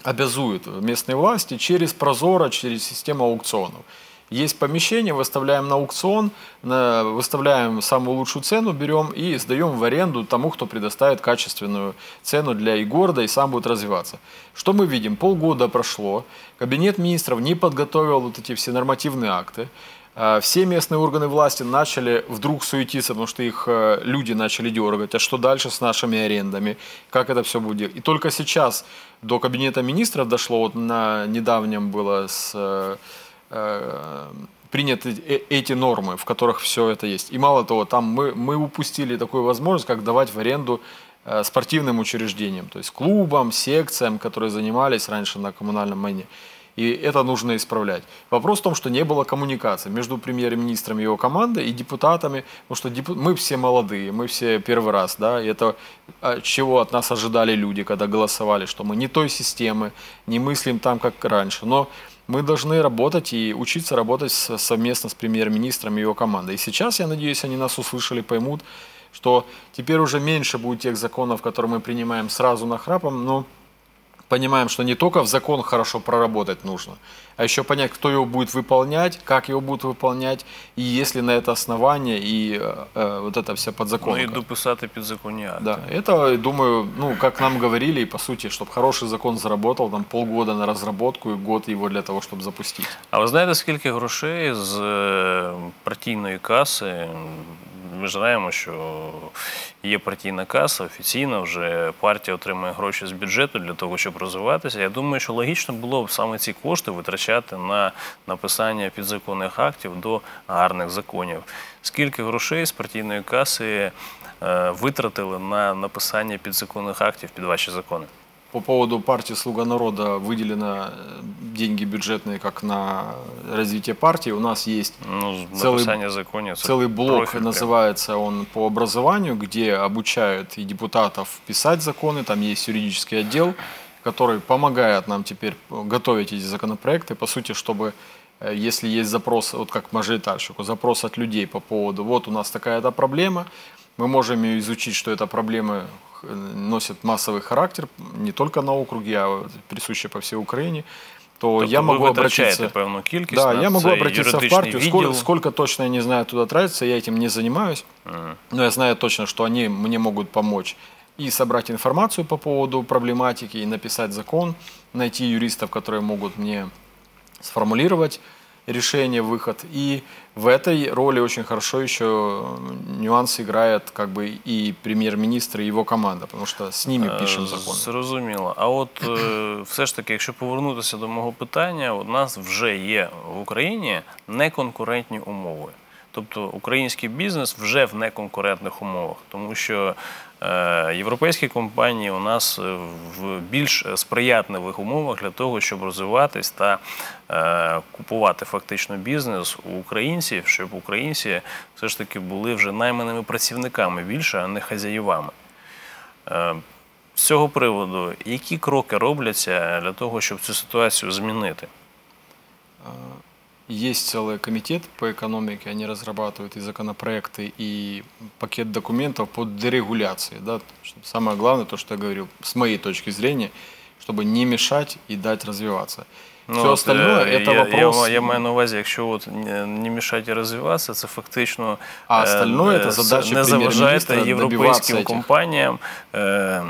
S3: обязует местные власти через Прозоро, через систему аукционов. Есть помещение, выставляем на аукцион, выставляем самую лучшую цену, берем и сдаем в аренду тому, кто предоставит качественную цену для и города, и сам будет развиваться. Что мы видим? Полгода прошло, кабинет министров не подготовил вот эти все нормативные акты, все местные органы власти начали вдруг суетиться, потому что их э, люди начали дергать. А что дальше с нашими арендами? Как это все будет? И только сейчас до кабинета министров дошло, вот на недавнем было с, э, э, приняты э- эти нормы, в которых все это есть. И мало того, там мы, мы упустили такую возможность, как давать в аренду спортивным учреждениям, то есть клубам, секциям, которые занимались раньше на коммунальном майне. И это нужно исправлять. Вопрос в том, что не было коммуникации между премьер-министром и его командой и депутатами, потому что депу- мы все молодые, мы все первый раз, да, и это а, чего от нас ожидали люди, когда голосовали, что мы не той системы, не мыслим там, как раньше. Но мы должны работать и учиться работать совместно с премьер-министром и его командой. И сейчас, я надеюсь, они нас услышали, поймут, что теперь уже меньше будет тех законов, которые мы принимаем сразу нахрапом, но понимаем, что не только в закон хорошо проработать нужно, а еще понять, кто его будет выполнять, как его будут выполнять, и есть ли на это основание и э, э, вот это вся
S2: Ну і
S3: подзаконка.
S2: дописати підзаконні акти.
S3: Да, это, думаю, ну, как нам говорили, и по сути, чтобы хороший закон заработал, там полгода на разработку и год его для того, чтобы запустить.
S2: А ви знаєте, скільки грошей з е, партійної каси? Ми знаємо, що є партійна каса, офіційно вже партія отримує гроші з бюджету для того, щоб розвиватися. Я думаю, що логічно було б саме ці кошти витрачати на написання підзаконних актів до гарних законів. Скільки грошей з партійної каси е, витратили на написання підзаконних актів під ваші закони?
S3: По поводу партии «Слуга народа» выделено э, деньги бюджетные как на развитие партии. У нас есть
S2: Ну,
S3: Целый-
S2: це
S3: целый блок,
S2: профіль прям.
S3: называется он по образованию, где обучают и депутатов писать законы. Там есть юридический отдел, который помогает нам теперь готовить эти законопроекты. По сути, чтобы э, если есть запрос, вот как мажоритарщику, запрос от людей по поводу, вот у нас такая-то проблема, мы можем изучить, что эта проблема носит массовый характер, не только на округе, а присуща по всей Украине, то
S2: Тобто
S3: я
S2: ви
S3: могу
S2: витрачаєте
S3: обратиться...
S2: певну кількість
S3: Да,
S2: на
S3: я могу
S2: цей
S3: обратиться в
S2: юридичний
S3: партию.
S2: відділ.
S3: Сколько, сколько точно я не знаю туда тратится, я этим не занимаюсь. Но я знаю точно, что они мне могут помочь и собрать информацию по поводу проблематики, и написать закон, найти юристов, которые могут мне сформулировать решение, выход. И в этой роли очень хорошо еще нюанс играет как бы и премьер-министр, и его команда, потому что с ними пишем
S2: Е,
S3: закон.
S2: Зрозуміло. А от е, все ж таки, якщо повернутися до мого питання, у нас вже є в Україні неконкурентні умови. Тобто український бізнес вже в неконкурентних умовах, тому що е, європейські компанії у нас е, в більш сприятливих умовах для того, щоб розвиватись та е, купувати фактично бізнес у українців, щоб українці все ж таки були вже найманими працівниками більше, а не хазяївами. Е, З цього приводу, які кроки робляться для того, щоб цю ситуацію змінити?
S3: Есть целый комитет по экономике, они разрабатывают и законопроекты, и пакет документов по дерегуляции. Да? Самое главное, то, что я говорил, с моей точки зрения, чтобы не мешать и дать развиваться. Все
S2: от,
S3: остальное
S2: е,
S3: это
S2: я,
S3: вопрос.
S2: Я, я маю на увазі, якщо от не, не мішати розвиватися, це фактично
S3: А
S2: е,
S3: остальное
S2: е,
S3: это задача
S2: не заважаєте
S3: прем'єр-міністра
S2: європейським
S3: добиватися этих.
S2: компаніям е, е,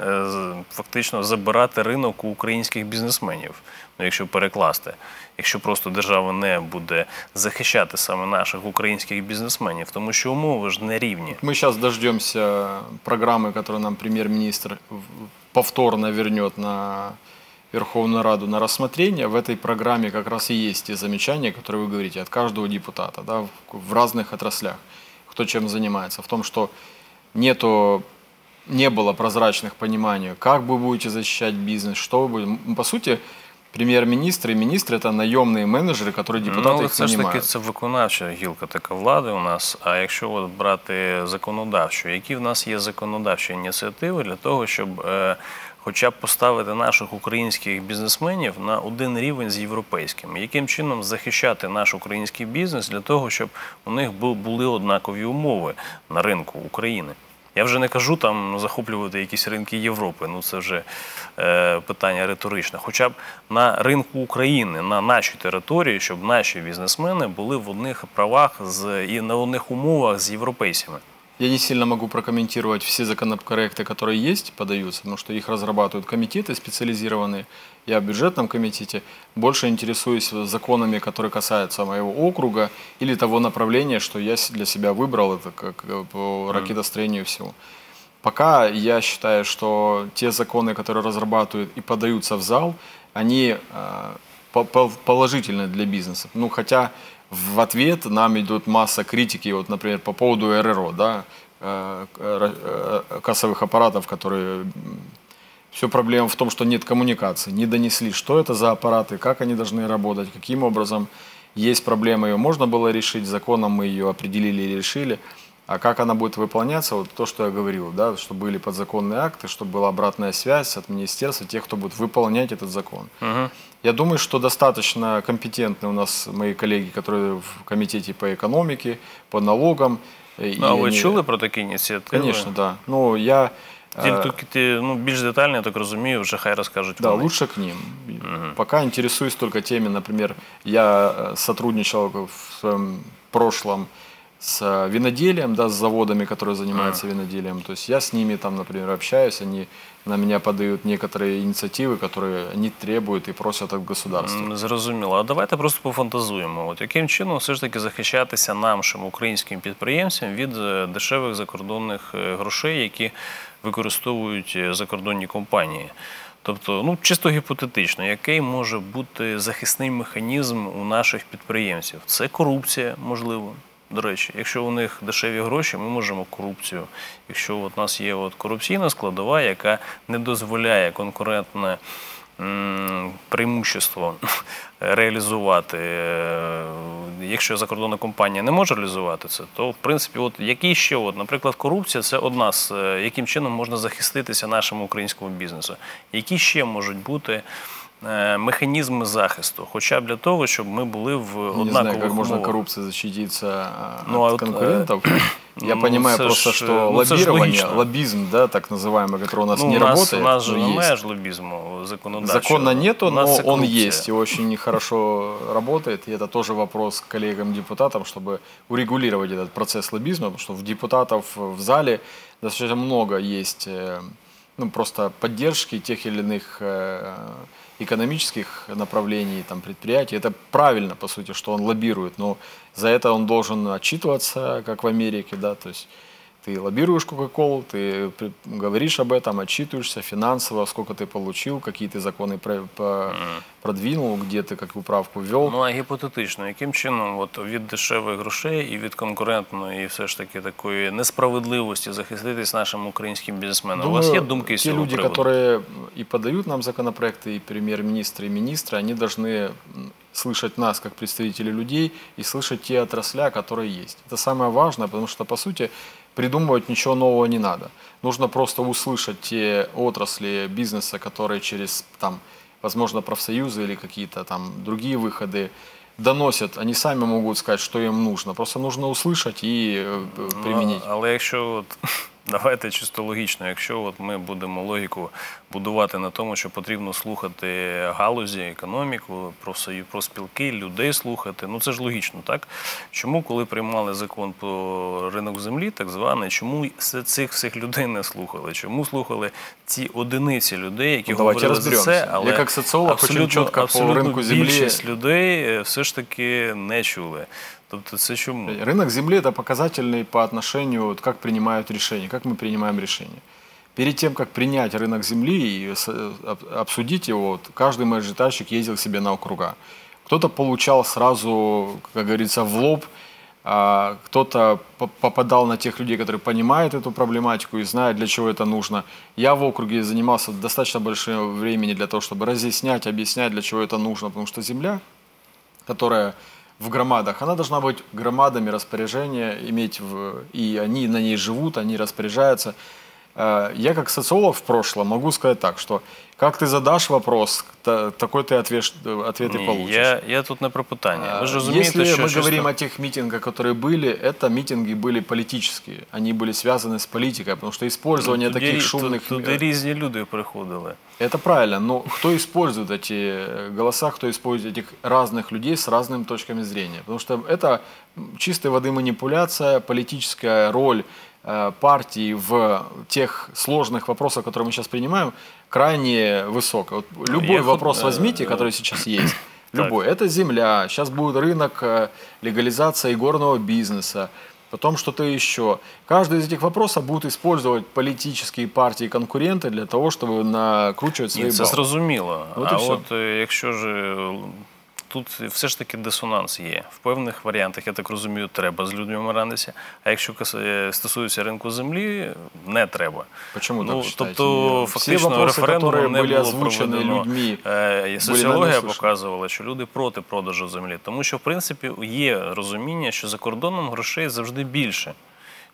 S2: з- фактично забирати ринок у українських бізнесменів. Ну, якщо перекласти, якщо просто держава не буде захищати саме наших українських бізнесменів, тому що умови ж не рівні.
S3: Мы сейчас дождемся программы, которую нам премьер-министр в- повторно вернет на Верховную Раду на рассмотрение. В этой программе как раз и есть те замечания, которые вы говорите, от каждого депутата да, в, в разных отраслях, кто чем занимается. В том, что нету, не было прозрачных пониманий, как вы будете защищать бизнес, что вы будете. М, По сути, премьер-министр и министр – это наемные менеджеры, которые депутаты
S2: ну, але
S3: их
S2: це ж таки
S3: нанимают.
S2: це виконавча гілка така влади у нас. А якщо от брати законодавчу, які в нас є законодавчі ініціативи для того, щоб е, хоча б поставити наших українських бізнесменів на один рівень з європейськими, яким чином захищати наш український бізнес для того, щоб у них були однакові умови на ринку України? Я вже не кажу там захоплювати якісь ринки Європи. Ну це вже е, питання риторичне. Хоча б на ринку України, на нашій території, щоб наші бізнесмени були в одних правах з і на одних умовах з європейцями.
S3: Я не сильно могу прокомментировать все законопроекты, которые есть, подаются, потому что их разрабатывают комитеты специализированные. Я в бюджетном комитете больше интересуюсь законами, которые касаются моего округа или того направления, что я для себя выбрал, это как по ракетостроению всего. Пока я считаю, что те законы, которые разрабатывают и подаются в зал, они э, по- по- положительны для бизнеса. Ну, хотя в ответ нам идет масса критики, вот, например, по поводу РРО, да, э, э, э, кассовых аппаратов, которые все проблема в том, что нет коммуникации, не донесли, что это за аппараты, как они должны работать, каким образом. Есть проблема, ее можно было решить, законом мы ее определили и решили. А как она будет выполняться, вот то, что я говорил, да, что были подзаконные акты, чтобы была обратная связь от министерства, тех, кто будет выполнять этот закон. Я думаю, что достаточно компетентны у нас мои коллеги, которые в комитете по экономике, по налогам. И
S2: Ну, а ви
S3: они-
S2: чули про такі ініціативи?
S3: Конечно, да. Ну, я... э,
S2: Тільки ти ну, більш детально, я так розумію, вже хай розкажуть
S3: Да,
S2: вони.
S3: лучше к ним. Пока интересуюсь только теми, например, я э, сотрудничал в своем прошлом с э, виноделием, да, с заводами, которые занимаются виноделием. То есть я с ними там, например, общаюсь, они на меня подают некоторые инициативы, которые они требуют и просят от государства.
S2: М, Зрозуміло. А давайте просто пофантазуємо. От яким чином все ж таки захищатися нашим українським підприємцям від е, дешевих закордонних е, грошей, які використовують е, закордонні компанії? Тобто, ну чисто гіпотетично, який може бути захисний механізм у наших підприємців? Це корупція, можливо. До речі, якщо у них дешеві гроші, ми можемо корупцію. Якщо у нас є корупційна складова, яка не дозволяє конкурентне преимущество реалізувати. е, Якщо закордонна компанія не може реалізувати це, то в принципі, от які ще, наприклад, корупція це одна з е, яким чином можна захиститися нашому українському бізнесу. Які ще можуть бути механізми захисту, хоча б для того, щоб ми були в
S3: Не
S2: однакових
S3: знаю, как можно
S2: умовах?
S3: коррупцией защититься а,
S2: Ну,
S3: от
S2: а вот,
S3: конкурентов. Я
S2: ну,
S3: понимаю
S2: це
S3: просто,
S2: ж,
S3: что
S2: ну, це ж
S3: лоббирование,
S2: логічно.
S3: лоббизм, да, так называемый, который у нас
S2: Ну,
S3: не
S2: у нас,
S3: работает,
S2: у нас же
S3: но
S2: немає
S3: есть.
S2: ж лобізму законодавчого.
S3: Закона нету,
S2: У нас
S3: но
S2: це
S3: он
S2: корупція.
S3: есть и очень нехорошо работает. И это тоже вопрос к коллегам-депутатам, чтобы урегулировать этот процесс лоббизма, потому что в депутатов в зале достаточно много есть э, ну, просто поддержки тех или иных э, экономических направлений, там, предприятий. Это правильно, по сути, что он лоббирует, но за это он должен отчитываться, как в Америке, да, то есть ты лоббируешь Кока-Колу, ты при- говоришь об этом, отчитываешься финансово, сколько ты получил, какие ты законы про- по- продвинул, где ты какую правку ввел.
S2: Ну а гіпотетично, яким чином от, від дешевих грошей і від конкурентної, і все ж таки такої несправедливості захиститись нашим українським бізнесменам? У вас є думки з
S3: те
S2: цього
S3: люди,
S2: приводу?
S3: которые и подают нам законопроекты, и премьер-министры, и министры, они должны м, слышать нас как представителей людей и слышать те отрасля, которые есть. Это самое важное, потому что, по сути, придумывать ничего нового не надо. Нужно просто услышать те отрасли бизнеса, которые через, там, возможно, профсоюзы или какие-то там другие выходы доносят. Они сами могут сказать, что им нужно. Просто нужно услышать и э, применить.
S2: Ну, але якщо от, давайте чисто логічно, якщо от ми будемо логіку будувати на тому, що потрібно слухати галузі, економіку, профспілки, людей слухати, ну це ж логічно, так? Чому, коли приймали закон про ринок землі, так званий, чому цих всіх людей не слухали? Чому слухали ці одиниці людей, які
S3: Ну,
S2: говорили за це, але
S3: Я як соціолог
S2: абсолютно,
S3: чітко по
S2: абсолютно
S3: ринку землі-
S2: більшість людей е, все ж таки не чули. Тобто це чому?
S3: Рынок земли это показательный по отношению, вот как принимают решения, как мы принимаем решения. Перед тем, как принять рынок земли и об- обсудить его, вот, каждый мажоритарщик ездил себе на округа. Кто-то получал сразу, как говорится, в лоб, а кто-то по- попадал на тех людей, которые понимают эту проблематику и знают, для чего это нужно. Я в округе занимался достаточно большое времени для того, чтобы разъяснять, объяснять, для чего это нужно, потому что земля, которая в громадах, она должна быть громадами распоряжения, иметь, в, и они на ней живут, они распоряжаются. Э, Я как социолог в прошлом могу сказать так, что как ты задашь вопрос, та- такой ты ответ, ответ и
S2: Ні,
S3: получишь.
S2: я, я тут не про питання. Ви ж
S3: А,
S2: розумієте,
S3: Если
S2: що
S3: мы
S2: чисто-
S3: говорим о тех митингах, которые были, это митинги были политические. Они были связаны с политикой, потому что использование
S2: Туди
S3: таких
S2: рі- ту-
S3: шумных...
S2: Туди
S3: э,
S2: різні люди приходили.
S3: Это правильно, но кто использует эти э, голоса, кто использует этих разных людей с разными точками зрения? Потому что это м, чистой воды манипуляция, политическая роль э, партии в тех сложных вопросах, которые мы сейчас принимаем, крайне высокая. Вот любой
S2: я хот-
S3: вопрос
S2: э,
S3: возьмите, который сейчас есть.
S2: Так.
S3: Любой. Это земля, сейчас будет рынок э, легализации горного бизнеса, потом что-то еще. Каждый из этих вопросов будет использовать политические партии конкуренты для того, чтобы накручивать свои
S2: Ні, це
S3: баллы.
S2: зрозуміло.
S3: От і
S2: а
S3: все.
S2: от е, якщо ж е, тут все ж таки дисонанс є. В певних варіантах, я так розумію, треба з людьми радитися. А якщо кас- е, стосується ринку землі, не треба.
S3: Почему так
S2: Ну,
S3: считаете?
S2: тобто,
S3: Все
S2: фактично,
S3: вопросы,
S2: референдуму
S3: которые
S2: не
S3: были
S2: було
S3: озвучены
S2: проведено.
S3: людьми,
S2: Е, і
S3: були
S2: Соціологія
S3: нами слышні.
S2: показувала, що люди проти продажу землі, тому що в принципі є розуміння, що за кордоном грошей завжди більше.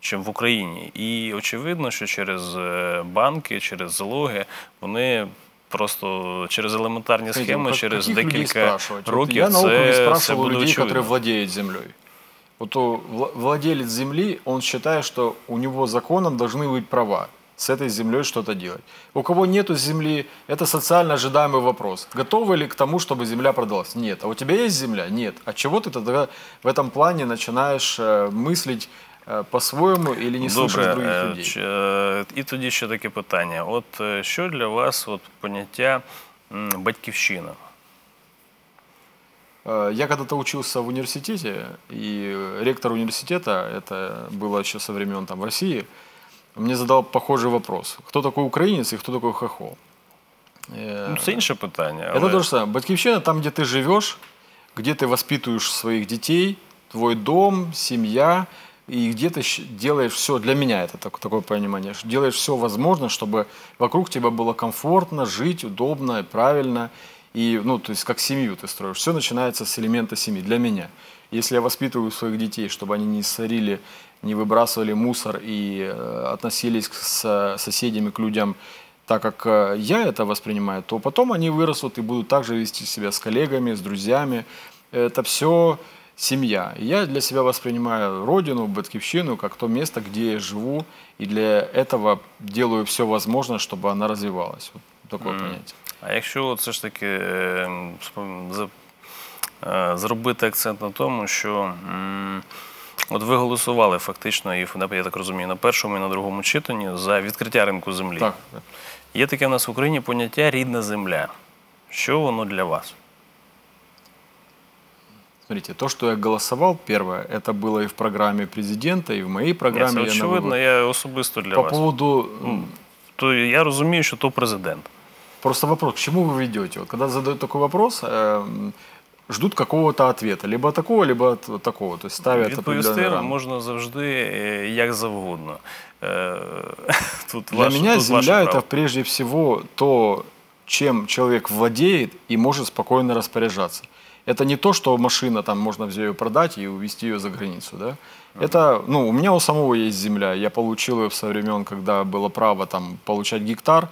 S2: Чим в Україні, і очевидно, що через е, банки, через залоги вони просто через елементарні
S3: Смотрите,
S2: схеми,
S3: ну, как-
S2: через
S3: каких людей
S2: декілька
S3: спрашивать? Вот
S2: років
S3: я на округе
S2: це, це
S3: спрашивал
S2: буде
S3: людей,
S2: очевидно.
S3: которые владеют землей. Вот у вла- владелец земли, он считает, что у него законом должны быть права с этой землей что-то делать. У кого нету земли, это социально ожидаемый вопрос. Готовы ли к тому, чтобы земля продалась? Нет. А у тебя есть земля? Нет. А чего ты тогда в этом плане начинаешь э, мыслить э, по-своему или не слышишь
S2: Добре,
S3: других
S2: е,
S3: людей?
S2: ч- е, і тоді ще таке питання. От е, що для вас от поняття м, батьківщина?
S3: Э, Я когда-то учился в университете, и ректор университета, это было еще со времен там, в России, мне задал похожий вопрос. Кто такой украинец и кто такой хохол? Э,
S2: Ну, це інше питання.
S3: Это
S2: але-
S3: то же самое. Батькивщина там, где ты живешь, где ты воспитываешь своих детей, твой дом, семья, и где ты делаешь все, для меня это так- такое понимание, делаешь все возможное, чтобы вокруг тебя было комфортно, жить удобно, правильно, и, ну, то есть как семью ты строишь. Все начинается с элемента семьи, для меня. Если я воспитываю своих детей, чтобы они не ссорили, не выбрасывали мусор и э, относились к со- соседями, к людям так, как э, я это воспринимаю, то потом они вырастут и будут также вести себя с коллегами, с друзьями. Это все семья. И я для себя воспринимаю родину, Батькивщину, как то место, где я живу, и для этого делаю все возможное, чтобы она развивалась. Вот такое понятие.
S2: А якщо все ж таки е, зробити акцент на тому, що от ви голосували фактично, і я так розумію, на першому і на другому читанні за відкриття ринку землі.
S3: Так.
S2: Є таке в нас в Україні поняття рідна земля. Що воно для вас?
S3: Смотрите, то, что я голосовал, первое, это было и в программе президента, и в моей
S2: Ні,
S3: программе.
S2: це
S3: я на
S2: очевидно,
S3: выбор-
S2: я особисто для
S3: По
S2: вас.
S3: поводу м,
S2: То я розумію, що то президент.
S3: Просто вопрос, к чему вы ведете? Вот когда задают такой вопрос, эм, ждут какого-то ответа, либо такого, либо от- такого, то есть ставят
S2: Відповісти
S3: определенные рамки.
S2: можна завжди е, як завгодно. Е, Тут
S3: Для
S2: ваш,
S3: меня
S2: тут ваше
S3: земля это
S2: право.
S3: прежде всего то, чем человек владеет и может спокойно распоряжаться. Это не то, что машина, там можно взять ее продать и увезти ее за границу, да? Это, ну, у меня у самого есть земля, я получил ее со времен, когда было право там получать гектар,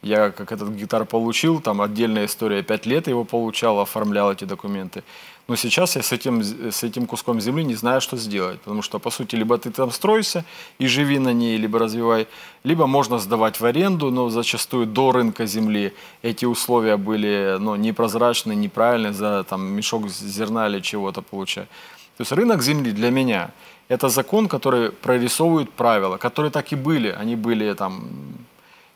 S3: я как этот гектар получил, там отдельная история, пять лет его получал, оформлял эти документы. Но сейчас я с этим, с этим куском земли не знаю, что сделать. Потому что, по сути, либо ты там стройся и живи на ней, либо развивай, либо можно сдавать в аренду, но зачастую до рынка земли эти условия были ну, непрозрачны, неправильные, за там, мешок зерна или чего-то получать. То есть рынок земли для меня – это закон, который прорисовывает правила, которые так и были. Они были там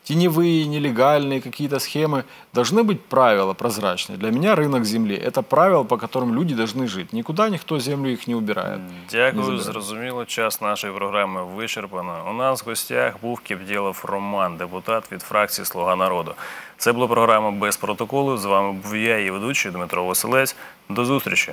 S3: теневые, нелегальные какие-то схемы. Должны быть правила прозрачные. Для меня рынок земли – это правила, по которым люди должны жить. Никуда никто землю их не убирает. Не
S2: Дякую,
S3: забираю.
S2: зрозуміло. Час нашої програми вичерпано. У нас в гостях був Ківдєлов Роман, депутат від фракції Слуга народу. Це була програма без протоколу. З вами був я, її ведучий Дмитро Василець. До зустрічі.